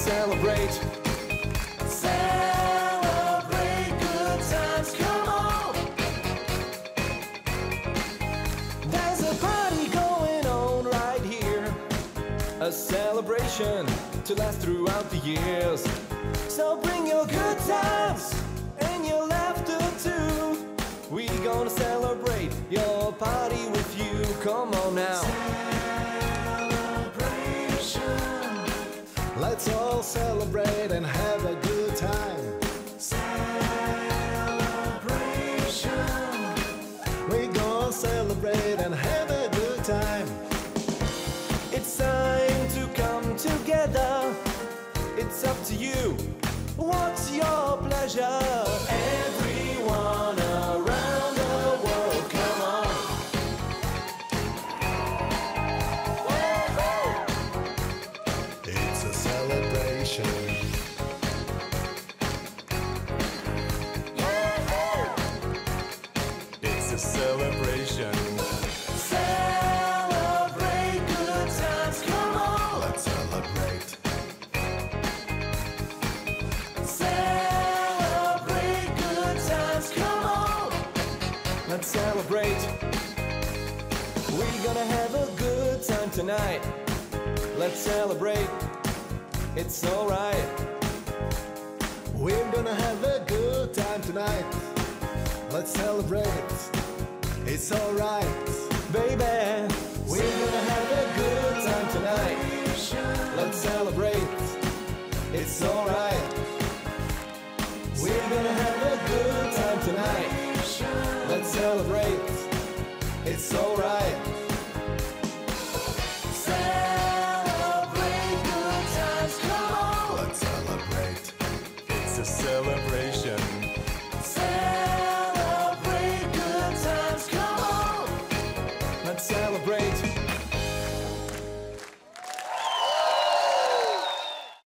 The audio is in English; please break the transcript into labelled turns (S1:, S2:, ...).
S1: celebrate. Celebrate good times, come on. There's a party going on right here. A celebration to last throughout the years. So bring your good times and your laughter too. We gonna celebrate your party with you. Come on now.
S2: Let's all celebrate and have a good time. Celebration. We gonna celebrate and have a good time.
S1: It's time to come together. It's up to you. What's your pleasure?
S3: It's a celebration.
S1: Celebrate good times, come on.
S2: Let's celebrate.
S1: Celebrate good times, come on. Let's celebrate. We're gonna have a good time tonight. Let's celebrate. It's alright.
S2: We're gonna have a good time tonight. Let's celebrate. It's alright.
S1: Baby, we're gonna have a good time tonight. Let's celebrate. It's alright. We're gonna have a good time tonight. Let's celebrate. It's alright.